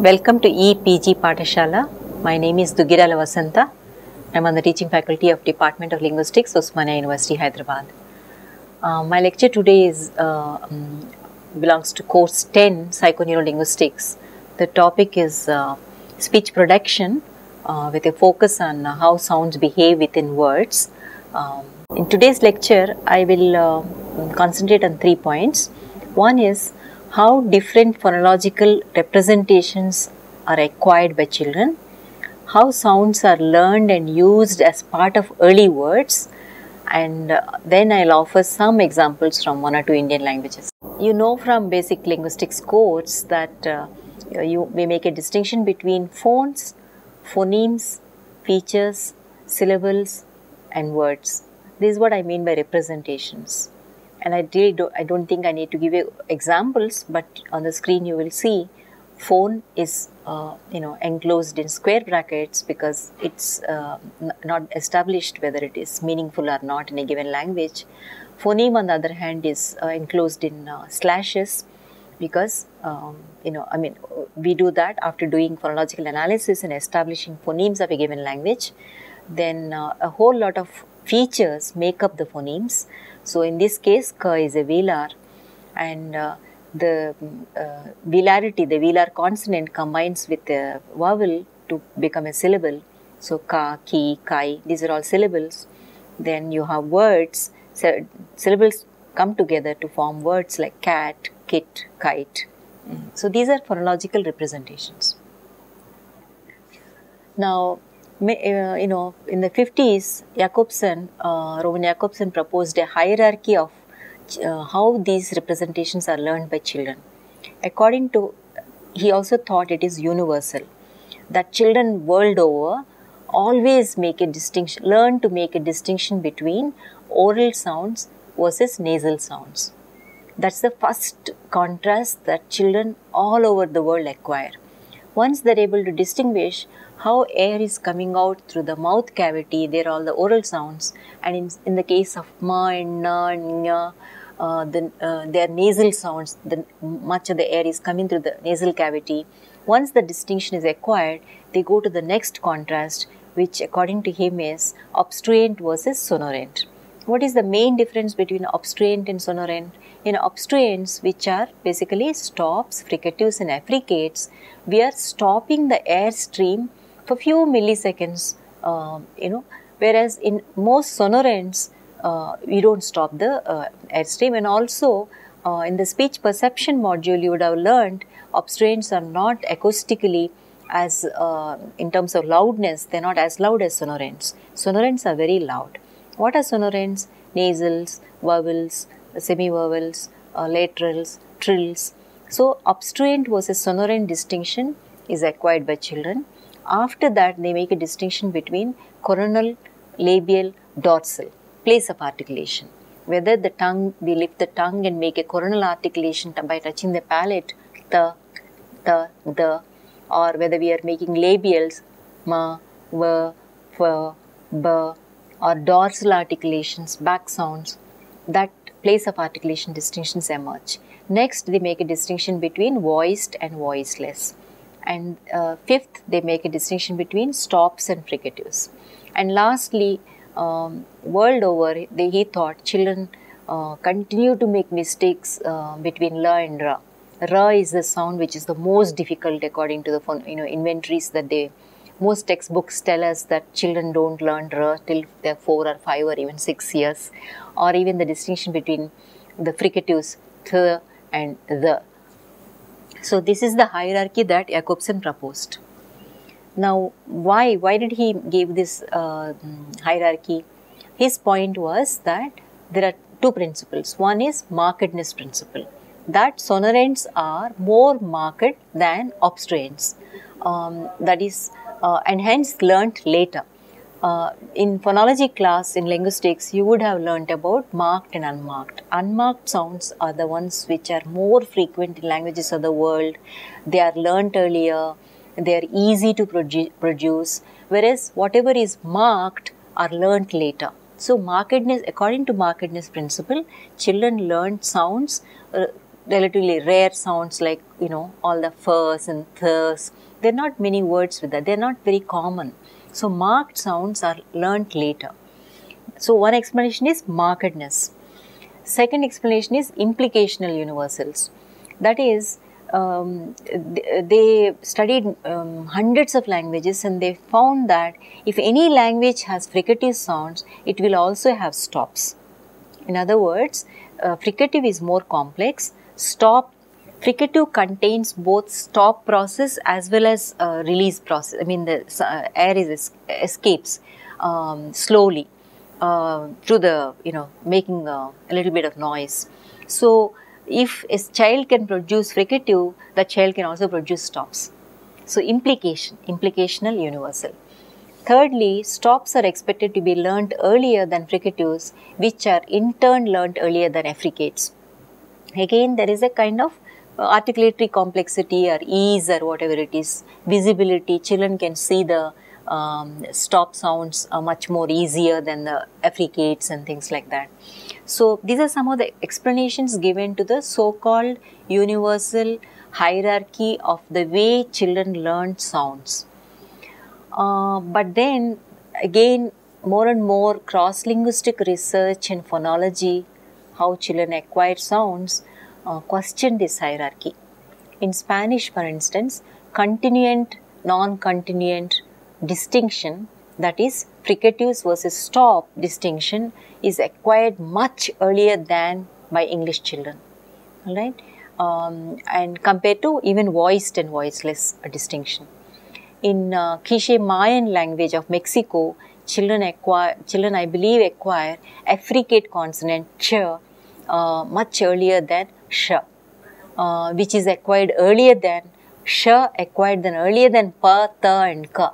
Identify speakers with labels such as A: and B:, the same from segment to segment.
A: Welcome to EPG Pathshala. My name is Dugirala Vasanta. I'm on the teaching faculty of Department of Linguistics, Osmania University, Hyderabad. Uh, my lecture today is uh, um, belongs to course 10 Psychoneurolinguistics. The topic is uh, speech production uh, with a focus on how sounds behave within words. Um, in today's lecture, I will uh, concentrate on three points. One is how different phonological representations are acquired by children, how sounds are learned and used as part of early words, and uh, then I'll offer some examples from one or two Indian languages. You know from basic linguistics course that uh, you we make a distinction between phones, phonemes, features, syllables, and words. This is what I mean by representations and I really do, I don't think I need to give you examples, but on the screen you will see phone is uh, you know enclosed in square brackets because it's uh, n- not established whether it is meaningful or not in a given language. Phoneme on the other hand is uh, enclosed in uh, slashes because um, you know I mean we do that after doing phonological analysis and establishing phonemes of a given language. Then uh, a whole lot of features make up the phonemes. So in this case, ka is a velar, and uh, the uh, velarity, the velar consonant combines with the vowel to become a syllable. So ka, ki, kai, these are all syllables. Then you have words. So syllables come together to form words like cat, kit, kite. Mm. So these are phonological representations. Now, you know, in the 50s, Jakobson, uh, Jakobson proposed a hierarchy of uh, how these representations are learned by children. According to, he also thought it is universal that children world over always make a distinction, learn to make a distinction between oral sounds versus nasal sounds. That's the first contrast that children all over the world acquire. Once they're able to distinguish how air is coming out through the mouth cavity, there are all the oral sounds, and in, in the case of ma and na, nya, uh, the, uh, their nasal sounds, the, much of the air is coming through the nasal cavity. Once the distinction is acquired, they go to the next contrast, which according to him is obstruent versus sonorant. What is the main difference between obstruent and sonorant? In obstruents, which are basically stops, fricatives, and affricates, we are stopping the air stream for few milliseconds, uh, you know, whereas in most sonorants, uh, we don't stop the uh, airstream and also uh, in the speech perception module you would have learned obstruents are not acoustically as uh, in terms of loudness they're not as loud as sonorants. Sonorants are very loud what are sonorants? Nasals vowels semivowels uh, laterals trills. So obstruent versus sonorant distinction is acquired by children. After that they make a distinction between coronal labial dorsal. Place of articulation. Whether the tongue, we lift the tongue and make a coronal articulation by touching the palate, the, the, the, or whether we are making labials, ma, v, f, b, or dorsal articulations, back sounds, that place of articulation distinctions emerge. Next, they make a distinction between voiced and voiceless. And uh, fifth, they make a distinction between stops and fricatives. And lastly, um, world over, they, he thought children uh, continue to make mistakes uh, between la and ra. Ra is the sound which is the most difficult according to the you know inventories that they. Most textbooks tell us that children don't learn r till they're four or five or even six years, or even the distinction between the fricatives th and the. So this is the hierarchy that Jakobson proposed. Now, why why did he give this uh, hierarchy? His point was that there are two principles. One is markedness principle, that sonorants are more marked than obstruents. Um, that is, uh, and hence learnt later. Uh, in phonology class in linguistics, you would have learnt about marked and unmarked. Unmarked sounds are the ones which are more frequent in languages of the world. They are learnt earlier they are easy to produ- produce, whereas whatever is marked are learnt later. So, markedness, according to markedness principle, children learn sounds uh, relatively rare sounds like, you know, all the furs and thurs. There are not many words with that. They're not very common. So marked sounds are learnt later. So one explanation is markedness. Second explanation is implicational universals. That is, um, they studied um, hundreds of languages and they found that if any language has fricative sounds, it will also have stops. In other words, uh, fricative is more complex. Stop fricative contains both stop process as well as uh, release process. I mean, the uh, air is escapes um, slowly uh, through the you know making a little bit of noise. So if a child can produce fricative, the child can also produce stops. So implication, implicational universal. Thirdly, stops are expected to be learnt earlier than fricatives, which are in turn learnt earlier than affricates. Again, there is a kind of articulatory complexity or ease or whatever it is, visibility, children can see the um, stop sounds are much more easier than the affricates and things like that. So, these are some of the explanations given to the so-called universal hierarchy of the way children learn sounds. Uh, but then again more and more cross-linguistic research in phonology, how children acquire sounds, uh, question this hierarchy. In Spanish, for instance, continuant, non-continuant, distinction that is fricatives versus stop distinction is acquired much earlier than by English children. Alright, um, and compared to even voiced and voiceless distinction. In uh, Quiche Mayan language of Mexico, children acquire, children I believe acquire affricate consonant ch uh, much earlier than sh, uh, which is acquired earlier than sh acquired than earlier than pa, ta and ka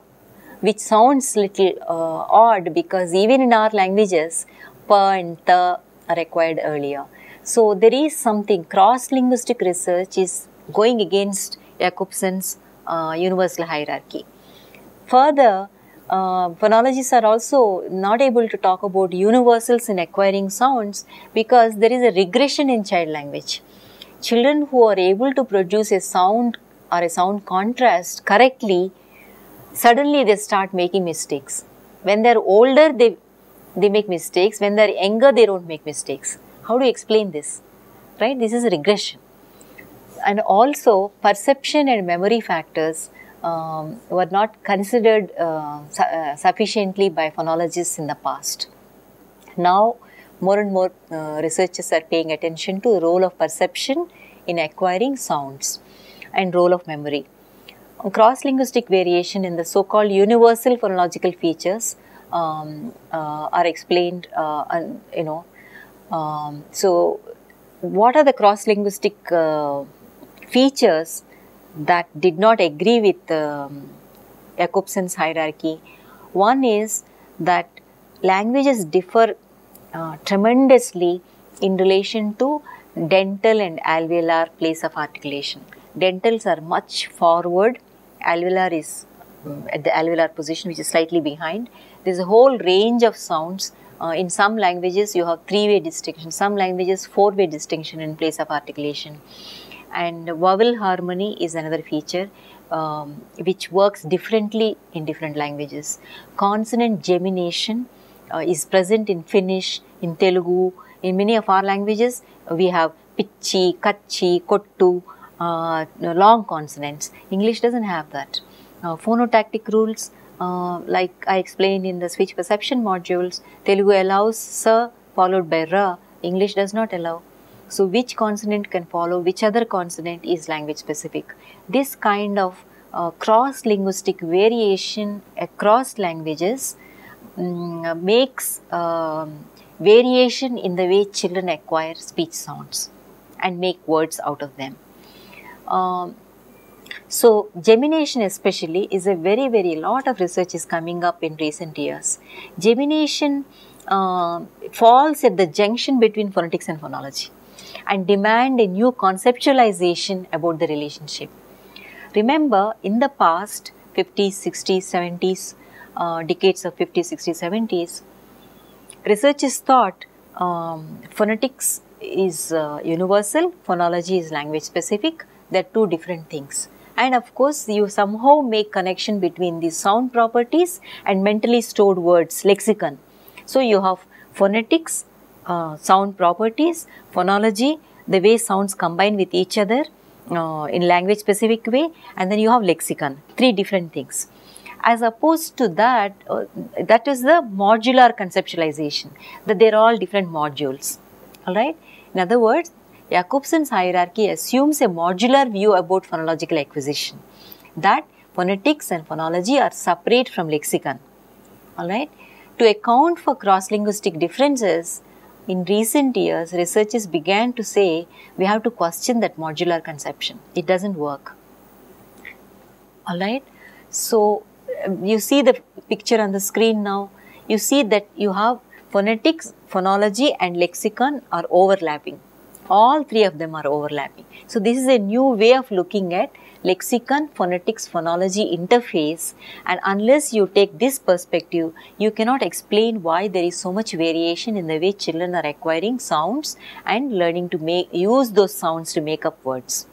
A: which sounds little uh, odd because even in our languages, pa and ta are acquired earlier. So there is something cross-linguistic research is going against Jakobson's uh, universal hierarchy. Further, uh, phonologists are also not able to talk about universals in acquiring sounds because there is a regression in child language. Children who are able to produce a sound or a sound contrast correctly suddenly they start making mistakes. When they're older, they, they make mistakes. When they're younger, they don't make mistakes. How do you explain this? Right? This is a regression. And also, perception and memory factors um, were not considered uh, su uh, sufficiently by phonologists in the past. Now, more and more uh, researchers are paying attention to the role of perception in acquiring sounds and role of memory cross-linguistic variation in the so-called universal phonological features um, uh, are explained, uh, and, you know, um, so what are the cross-linguistic uh, features that did not agree with um, Jakobson's hierarchy? One is that languages differ uh, tremendously in relation to dental and alveolar place of articulation. Dentals are much forward alveolar is um, at the alveolar position which is slightly behind. There is a whole range of sounds. Uh, in some languages you have three-way distinction, some languages four-way distinction in place of articulation. And vowel harmony is another feature um, which works differently in different languages. Consonant gemination uh, is present in Finnish, in Telugu, in many of our languages we have pichi, kachi, kottu, uh, long consonants. English doesn't have that. Uh, phonotactic rules, uh, like I explained in the speech perception modules, Telugu allows sa followed by ra, English does not allow. So, which consonant can follow which other consonant is language specific. This kind of uh, cross linguistic variation across languages um, makes variation in the way children acquire speech sounds and make words out of them. Um, so, gemination especially is a very, very lot of research is coming up in recent years. Gemination uh, falls at the junction between phonetics and phonology and demand a new conceptualization about the relationship. Remember, in the past 50s, 60s, 70s, uh, decades of 50s, 60s, 70s, researchers thought um, phonetics is uh, universal, phonology is language specific. They are two different things. And of course, you somehow make connection between the sound properties and mentally stored words, lexicon. So, you have phonetics, uh, sound properties, phonology, the way sounds combine with each other uh, in language specific way and then you have lexicon, three different things. As opposed to that, uh, that is the modular conceptualization, that they are all different modules, alright. In other words, Jakobson's hierarchy assumes a modular view about phonological acquisition, that phonetics and phonology are separate from lexicon, alright. To account for cross-linguistic differences, in recent years, researchers began to say we have to question that modular conception. It doesn't work. Alright. So, um, you see the picture on the screen now. You see that you have phonetics, phonology and lexicon are overlapping. All three of them are overlapping. So, this is a new way of looking at lexicon phonetics phonology interface and unless you take this perspective you cannot explain why there is so much variation in the way children are acquiring sounds and learning to make use those sounds to make up words.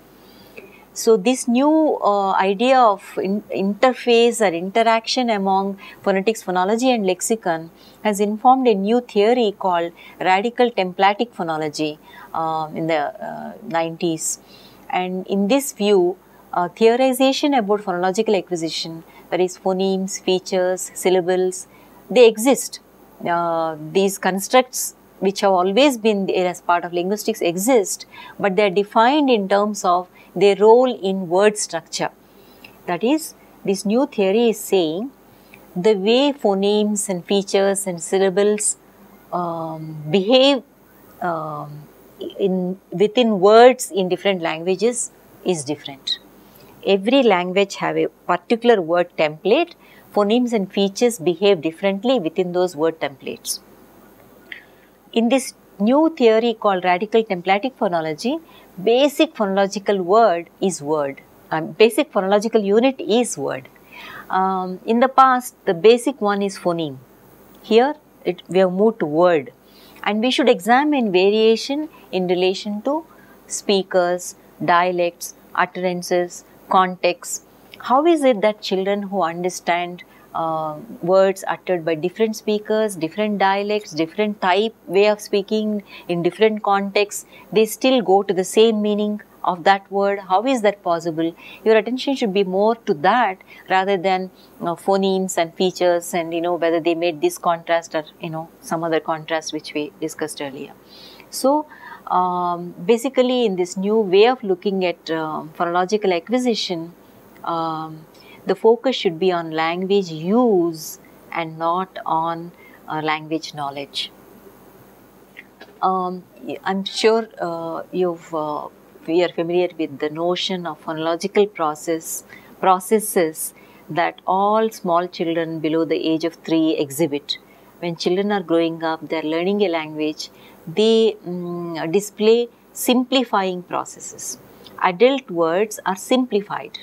A: So, this new uh, idea of in interface or interaction among phonetics, phonology and lexicon has informed a new theory called radical templatic phonology uh, in the uh, 90s. And in this view, uh, theorization about phonological acquisition, that is phonemes, features, syllables, they exist. Uh, these constructs which have always been there as part of linguistics exist, but they are defined in terms of their role in word structure. That is, this new theory is saying the way phonemes and features and syllables um, behave um, in within words in different languages is different every language have a particular word template, phonemes and features behave differently within those word templates. In this new theory called radical templatic phonology, basic phonological word is word. Um, basic phonological unit is word. Um, in the past, the basic one is phoneme. Here, it, we have moved to word. And we should examine variation in relation to speakers, dialects, utterances, context. How is it that children who understand uh, words uttered by different speakers, different dialects, different type way of speaking in different contexts, they still go to the same meaning of that word. How is that possible? Your attention should be more to that rather than uh, phonemes and features and you know whether they made this contrast or you know some other contrast which we discussed earlier. So um, basically in this new way of looking at uh, phonological acquisition, um, the focus should be on language use and not on uh, language knowledge. Um, I'm sure uh, you've uh, we are familiar with the notion of phonological process processes that all small children below the age of 3 exhibit. When children are growing up, they are learning a language, they um, display simplifying processes. Adult words are simplified,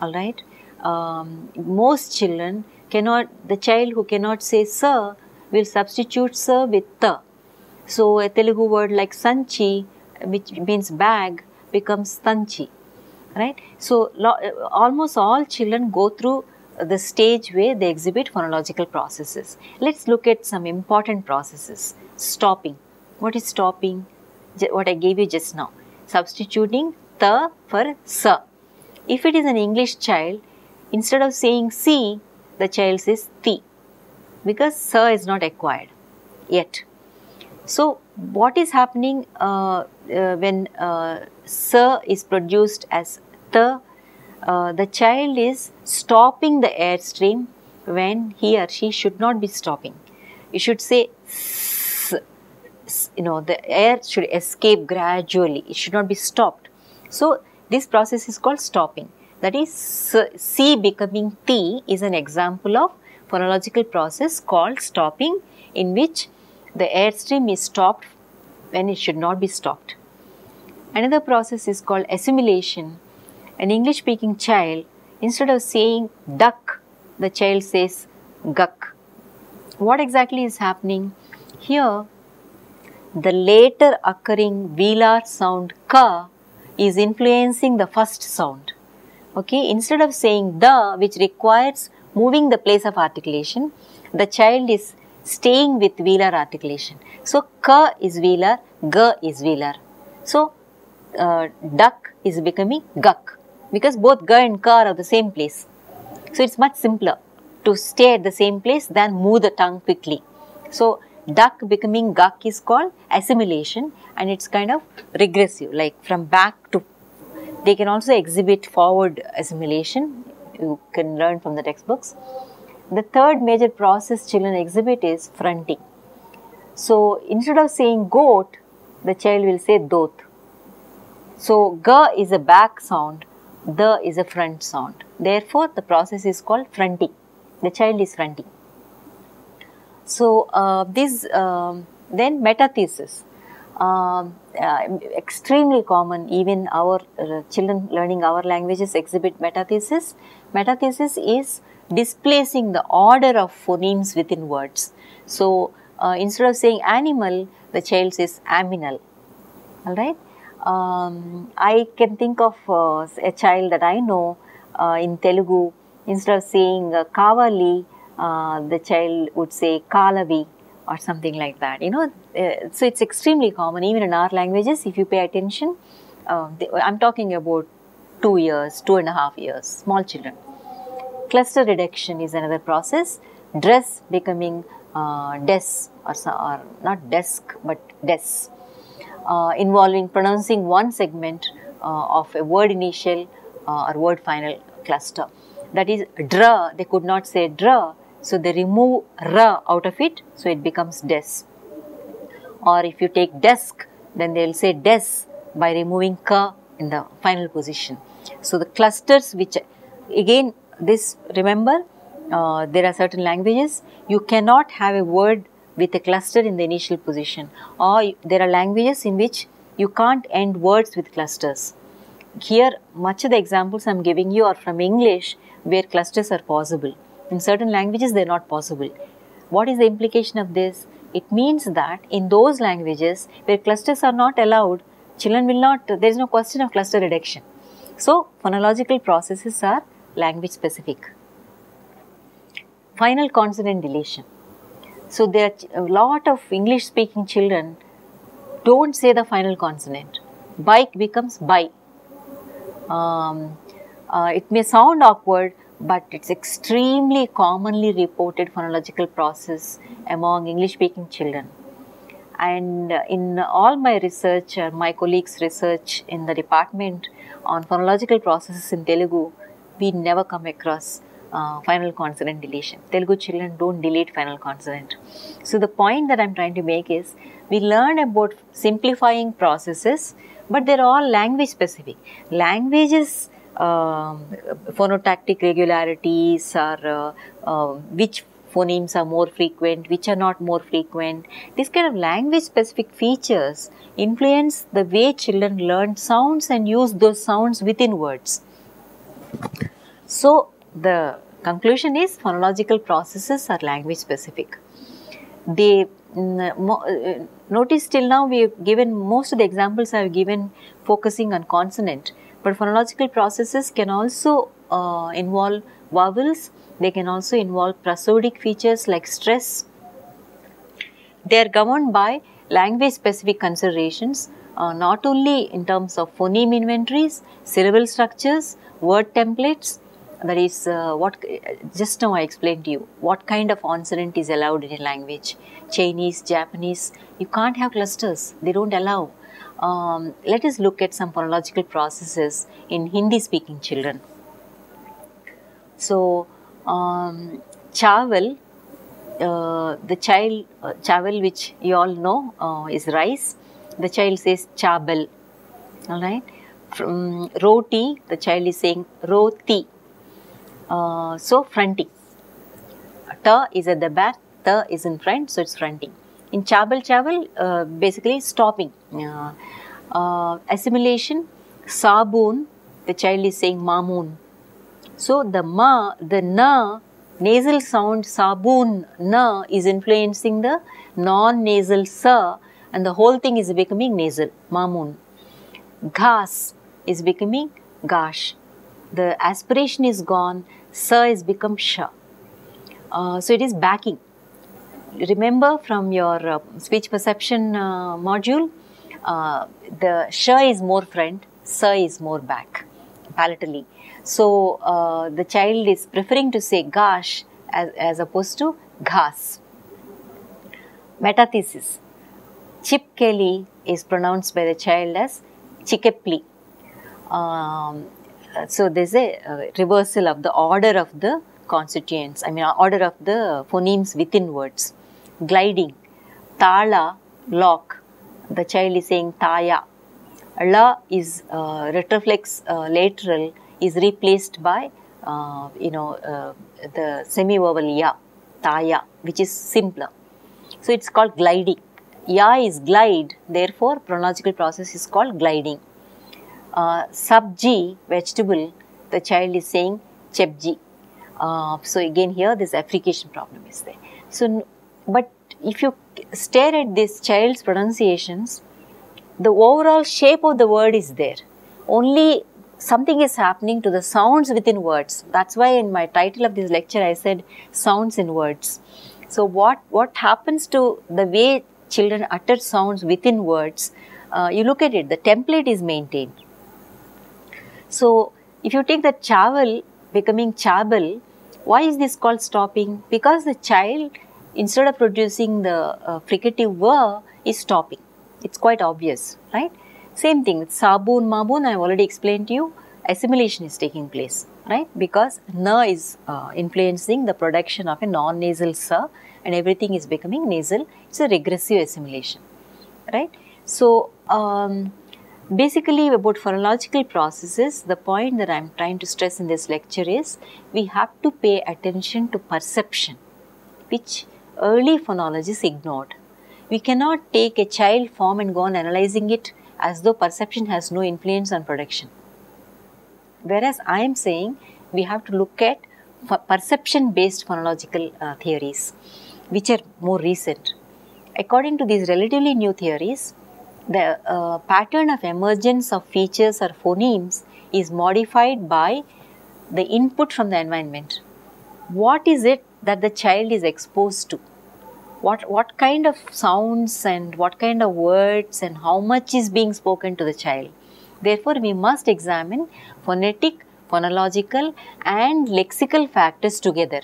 A: all right. Um, most children cannot, the child who cannot say sir will substitute sir with the. So, a Telugu word like sanchi, which means bag, becomes tanchi, right. So, almost all children go through the stage where they exhibit phonological processes. Let's look at some important processes. Stopping. What is stopping? What I gave you just now. Substituting the for sa. If it is an English child, instead of saying si, the child says ti because sa is not acquired yet. So, what is happening uh, uh, when uh, is produced as the, uh, the child is stopping the airstream when he or she should not be stopping. You should say you know the air should escape gradually. It should not be stopped. So this process is called stopping. That is c becoming t is an example of phonological process called stopping in which the airstream is stopped when it should not be stopped. Another process is called assimilation. An english speaking child instead of saying duck the child says guck. What exactly is happening? Here the later occurring velar sound ka is influencing the first sound. Okay, instead of saying the, which requires moving the place of articulation, the child is staying with velar articulation. So, ka is velar, ga is velar. So, uh, duck is becoming guk because both ga and ka are the same place. So, it's much simpler to stay at the same place than move the tongue quickly. So, duck becoming guk is called assimilation and it's kind of regressive like from back to they can also exhibit forward assimilation. You can learn from the textbooks. The third major process children exhibit is fronting. So instead of saying goat the child will say dot so ga is a back sound the is a front sound. Therefore the process is called fronting. The child is fronting so, uh, this um, then metathesis, um, uh, extremely common even our uh, children learning our languages exhibit metathesis. Metathesis is displacing the order of phonemes within words. So, uh, instead of saying animal, the child says aminal, alright. Um, I can think of uh, a child that I know uh, in Telugu, instead of saying kavali, uh, the child would say Kalavi or something like that. You know, uh, so it's extremely common even in our languages. If you pay attention, uh, I'm talking about two years, two and a half years, small children. Cluster reduction is another process. Dress becoming uh, des or, or, not desk but des, uh, involving pronouncing one segment uh, of a word initial or word final cluster. That is dra, they could not say dra, so, they remove ra out of it, so it becomes des. Or if you take desk, then they will say des by removing ka in the final position. So, the clusters which again this remember uh, there are certain languages you cannot have a word with a cluster in the initial position or there are languages in which you can't end words with clusters. Here much of the examples I am giving you are from English where clusters are possible. In certain languages, they are not possible. What is the implication of this? It means that in those languages where clusters are not allowed, children will not, there is no question of cluster reduction. So, phonological processes are language specific. Final consonant deletion. So, there are a lot of English speaking children don't say the final consonant. Bike becomes by. Um, uh, it may sound awkward, but it's extremely commonly reported phonological process among English speaking children. And in all my research, uh, my colleagues' research in the department on phonological processes in Telugu, we never come across uh, final consonant deletion. Telugu children don't delete final consonant. So, the point that I'm trying to make is we learn about simplifying processes, but they're all language specific. Languages um, phonotactic regularities or uh, uh, which phonemes are more frequent, which are not more frequent. These kind of language specific features influence the way children learn sounds and use those sounds within words. So, the conclusion is phonological processes are language specific. They mm, uh, notice till now we have given most of the examples I have given focusing on consonant but phonological processes can also uh, involve vowels, they can also involve prosodic features like stress. They are governed by language specific considerations uh, not only in terms of phoneme inventories, syllable structures, word templates, that is uh, what just now I explained to you what kind of consonant is allowed in a language. Chinese, Japanese, you can't have clusters, they don't allow um, let us look at some phonological processes in Hindi speaking children. So, um, chawal, uh, the child, uh, which you all know uh, is rice, the child says chabal, alright. From roti, the child is saying roti. Uh, so, fronting. Ta is at the back, ta is in front, so it's fronting. In Chabal Chabal, uh, basically stopping. Uh, uh, assimilation, Sabun, the child is saying Mamoon. So the ma, the na, nasal sound Sabun, na is influencing the non-nasal sa and the whole thing is becoming nasal, mamun. Ghas is becoming gash. The aspiration is gone, sa is become sha. Uh, so it is backing. Remember from your uh, speech perception uh, module, uh, the sh is more front, sa is more back, palatally. So the child is preferring to say gash as, as opposed to ghas. Metathesis. Chipkali is pronounced by the child as Chikepli. Um, so there's a reversal of the order of the constituents, I mean order of the phonemes within words. Gliding, Tala, lock, the child is saying Taya. La is uh, retroflex uh, lateral is replaced by uh, you know uh, the semi-vowel ya, Taya, which is simpler. So it's called gliding. Ya is glide, therefore phonological process is called gliding. Uh, Sabji, vegetable, the child is saying chepji. Uh, so again here this affrication problem is there. So, but if you stare at this child's pronunciations, the overall shape of the word is there. Only something is happening to the sounds within words. That's why in my title of this lecture I said sounds in words. So what, what happens to the way children utter sounds within words, uh, you look at it, the template is maintained. So if you take the chaval becoming chabal, why is this called stopping? Because the child, instead of producing the uh, fricative ver, is stopping. It's quite obvious, right? Same thing with sabun, mabun, I've already explained to you, assimilation is taking place, right? Because na is uh, influencing the production of a non-nasal sa and everything is becoming nasal. It's a regressive assimilation, right? So, um, basically about phonological processes, the point that I am trying to stress in this lecture is we have to pay attention to perception, which early phonologists ignored. We cannot take a child form and go on analyzing it as though perception has no influence on production. Whereas I am saying we have to look at perception based phonological uh, theories, which are more recent. According to these relatively new theories, the uh, pattern of emergence of features or phonemes is modified by the input from the environment. What is it that the child is exposed to? What, what kind of sounds and what kind of words and how much is being spoken to the child? Therefore, we must examine phonetic, phonological and lexical factors together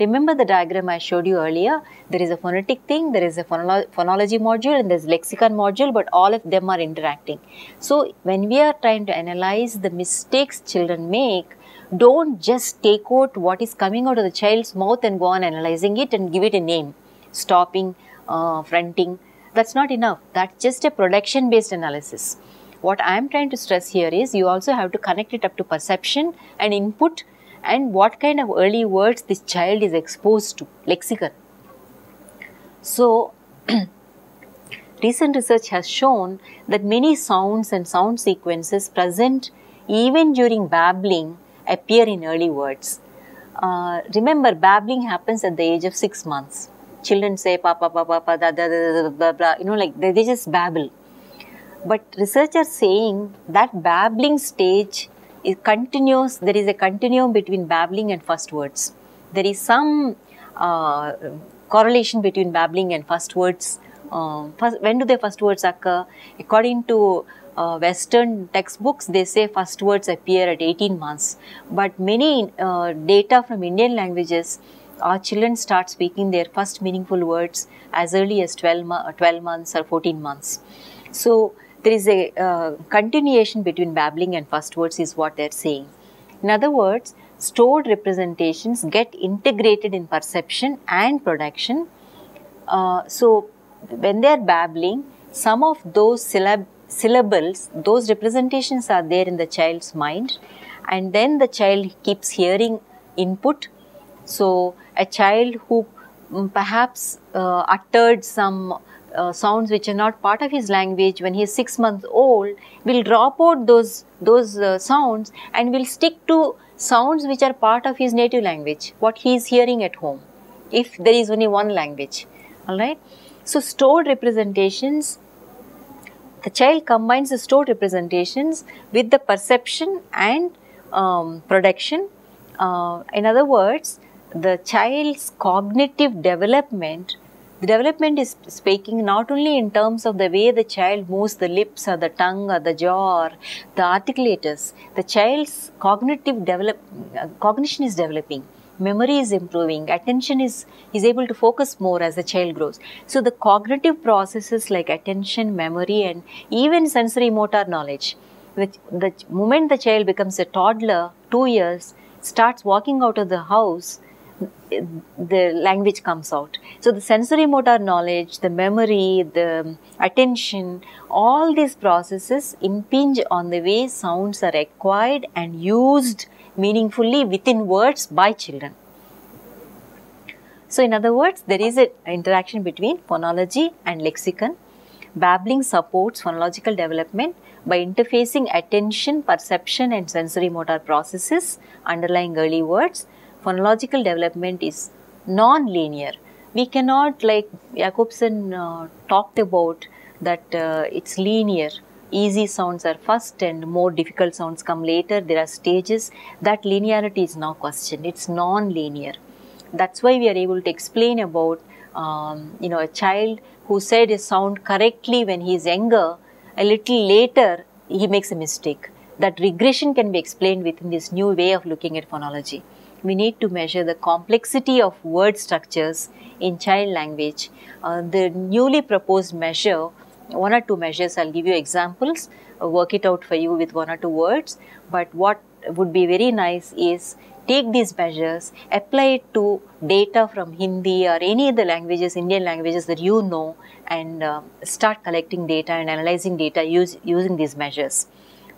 A: Remember the diagram I showed you earlier? There is a phonetic thing, there is a phonolo phonology module and there is lexicon module but all of them are interacting. So when we are trying to analyze the mistakes children make, don't just take out what is coming out of the child's mouth and go on analyzing it and give it a name. Stopping, uh, fronting, that's not enough. That's just a production based analysis. What I am trying to stress here is you also have to connect it up to perception and input and what kind of early words this child is exposed to, lexicon. So, recent research has shown that many sounds and sound sequences present even during babbling appear in early words. Uh, remember, babbling happens at the age of six months. Children say papa, papa, papa, da, da, da, da, blah, blah, you know, like they, they just babble. But researchers saying that babbling stage it continues, there is a continuum between babbling and first words. There is some uh, correlation between babbling and first words. Uh, first, when do the first words occur? According to uh, Western textbooks, they say first words appear at 18 months. But many uh, data from Indian languages, our children start speaking their first meaningful words as early as 12, mo 12 months or 14 months. So, there is a uh, continuation between babbling and first words is what they're saying. In other words, stored representations get integrated in perception and production. Uh, so, when they are babbling, some of those syllab syllables, those representations are there in the child's mind, and then the child keeps hearing input. So, a child who um, perhaps uh, uttered some uh, sounds which are not part of his language when he is 6 months old will drop out those those uh, sounds and will stick to sounds which are part of his native language what he is hearing at home if there is only one language all right so stored representations the child combines the stored representations with the perception and um, production. Uh, in other words, the child's cognitive development the development is speaking not only in terms of the way the child moves the lips or the tongue or the jaw or the articulators. The child's cognitive develop, uh, cognition is developing, memory is improving, attention is, is able to focus more as the child grows. So the cognitive processes like attention, memory and even sensory motor knowledge. The, the moment the child becomes a toddler, two years, starts walking out of the house, the language comes out. So the sensory motor knowledge, the memory, the attention, all these processes impinge on the way sounds are acquired and used meaningfully within words by children. So in other words, there is an interaction between phonology and lexicon. Babbling supports phonological development by interfacing attention, perception and sensory motor processes underlying early words phonological development is non-linear. We cannot like Jakobson uh, talked about that uh, it's linear. Easy sounds are first and more difficult sounds come later. There are stages. That linearity is now questioned. It's non-linear. That's why we are able to explain about um, you know a child who said a sound correctly when he is younger. A little later he makes a mistake. That regression can be explained within this new way of looking at phonology we need to measure the complexity of word structures in child language. Uh, the newly proposed measure, one or two measures, I'll give you examples, uh, work it out for you with one or two words. But what would be very nice is take these measures, apply it to data from Hindi or any other languages, Indian languages that you know, and uh, start collecting data and analyzing data use, using these measures.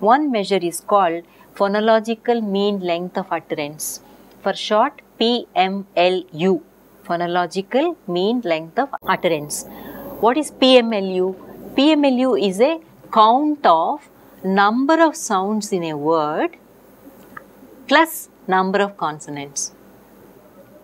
A: One measure is called phonological mean length of utterance for short PMLU, phonological mean length of utterance. What is PMLU? PMLU is a count of number of sounds in a word plus number of consonants.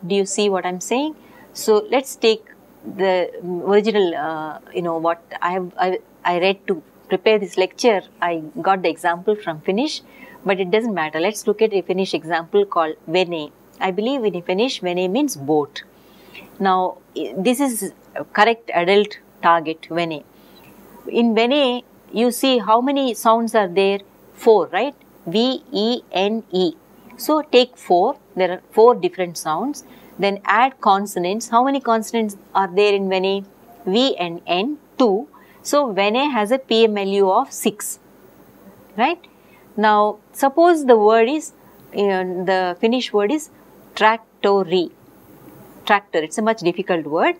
A: Do you see what I am saying? So, let us take the original, uh, you know, what I have, I, I read to prepare this lecture, I got the example from Finnish but it doesn't matter. Let's look at a Finnish example called Vene. I believe in Finnish, Vene means boat. Now, this is correct adult target, Vene. In Vene, you see how many sounds are there? Four, right? V, E, N, E. So, take four. There are four different sounds. Then add consonants. How many consonants are there in Vene? V and N, two. So, Vene has a PMLU of 6, right? Now, suppose the word is, the Finnish word is tractory. Tractor, it's a much difficult word.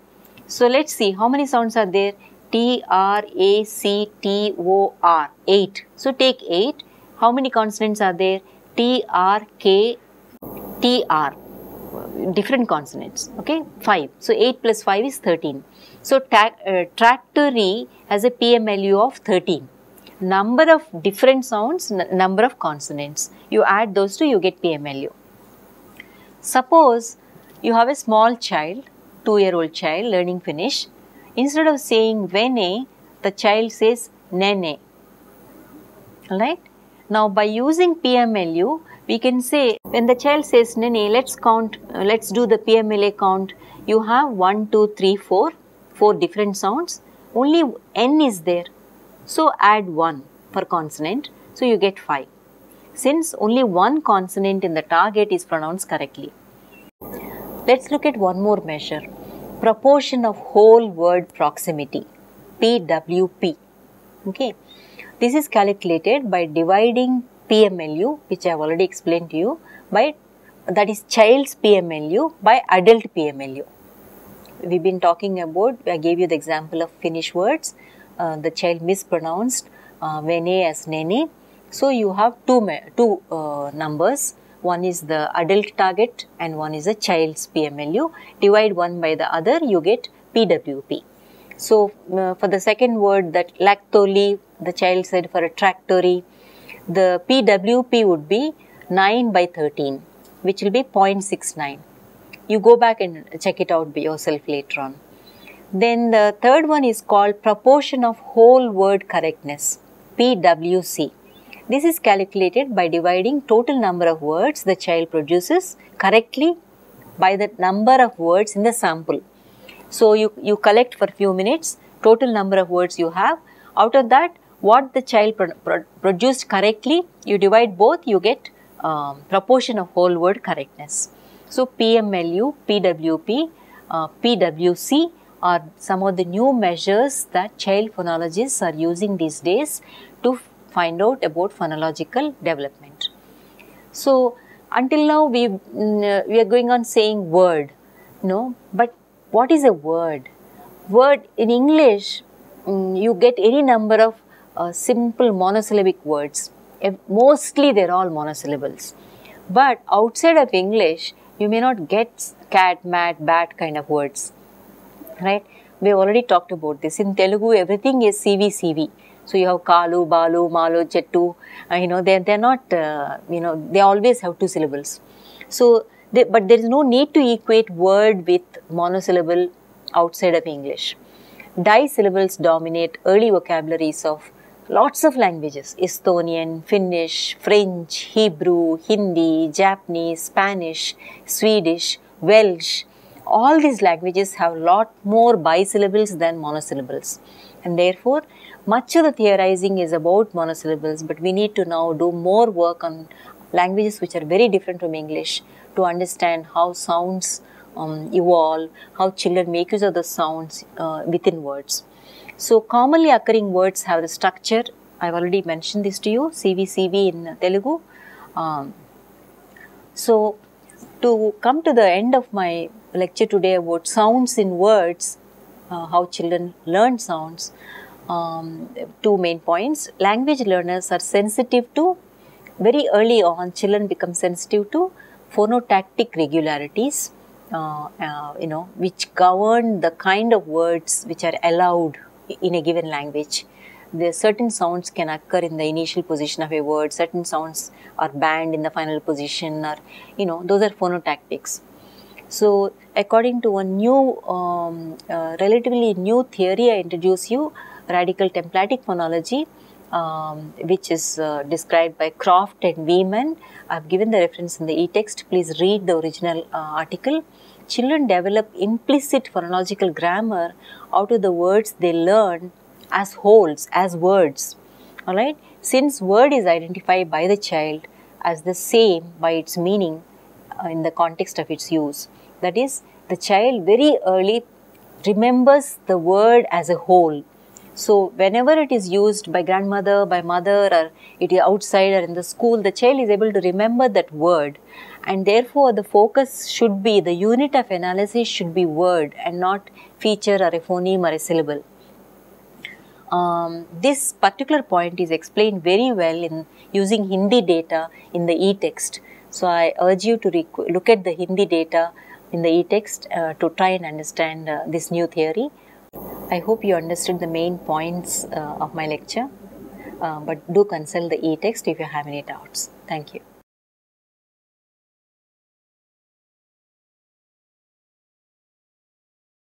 A: So, let's see how many sounds are there. T, R, A, C, T, O, R, 8. So, take 8. How many consonants are there? T, R, K, T, R. Different consonants, okay? 5. So, 8 plus 5 is 13. So, uh, tractory has a PMLU of 13 number of different sounds, number of consonants. You add those two, you get PMLU. Suppose you have a small child, two year old child learning Finnish. Instead of saying vene, the child says nene. Alright? Now, by using PMLU, we can say when the child says nene, let's count, uh, let's do the PMLA count. You have 1, 2, 3, 4, 4 different sounds. Only n is there. So add 1 per consonant, so you get 5. Since only one consonant in the target is pronounced correctly. Let's look at one more measure. Proportion of whole word proximity, PWP. Okay. This is calculated by dividing PMLU, which I have already explained to you, by that is child's PMLU by adult PMLU. We've been talking about, I gave you the example of Finnish words uh, the child mispronounced uh, Vene as Nene. So you have two, two uh, numbers. One is the adult target and one is a child's PMLU. Divide one by the other, you get PWP. So uh, for the second word that lactoli, the child said for a tractory, the PWP would be 9 by 13, which will be 0.69. You go back and check it out by yourself later on. Then the third one is called proportion of whole word correctness, PWC. This is calculated by dividing total number of words the child produces correctly by the number of words in the sample. So you, you collect for few minutes total number of words you have. Out of that, what the child pro pro produced correctly, you divide both, you get um, proportion of whole word correctness. So PMLU, PWP, uh, PWC are some of the new measures that child phonologists are using these days to find out about phonological development. So until now we mm, we are going on saying word, no, but what is a word? Word in English, mm, you get any number of uh, simple monosyllabic words. Mostly they're all monosyllables. But outside of English, you may not get cat, mat, bat kind of words right? We have already talked about this. In Telugu, everything is CV, CV. So you have Kalu, Balu, Malu, Chettu, uh, you know, they're, they're not, uh, you know, they always have two syllables. So, they, but there is no need to equate word with monosyllable outside of English. Disyllables dominate early vocabularies of lots of languages Estonian, Finnish, French, Hebrew, Hindi, Japanese, Spanish, Swedish, Welsh, all these languages have lot more bisyllables than monosyllables and therefore much of the theorizing is about monosyllables but we need to now do more work on languages which are very different from English to understand how sounds um, evolve, how children make use of the sounds uh, within words. So commonly occurring words have the structure, I've already mentioned this to you, CVCV in Telugu. Um, so to come to the end of my lecture today about sounds in words, uh, how children learn sounds. Um, two main points. Language learners are sensitive to, very early on, children become sensitive to phonotactic regularities, uh, uh, you know, which govern the kind of words which are allowed in a given language. Certain sounds can occur in the initial position of a word, certain sounds are banned in the final position, or you know, those are phonotactics. So, according to a new, um, uh, relatively new theory, I introduce you radical templatic phonology, um, which is uh, described by Croft and Vihman. I've given the reference in the e-text. Please read the original uh, article. Children develop implicit phonological grammar out of the words they learn as wholes, as words. Alright? Since word is identified by the child as the same by its meaning uh, in the context of its use. That is, the child very early remembers the word as a whole. So, whenever it is used by grandmother, by mother, or it is outside or in the school, the child is able to remember that word. And therefore, the focus should be, the unit of analysis should be word and not feature or a phoneme or a syllable. Um, this particular point is explained very well in using Hindi data in the e-text. So, I urge you to look at the Hindi data in the e-text uh, to try and understand uh, this new theory. I hope you understood the main points uh, of my lecture, uh, but do consult the e-text if you have any doubts. Thank you.